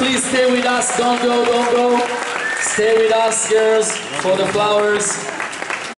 please stay with us. Don't go, don't go. Stay with us, girls, for the flowers.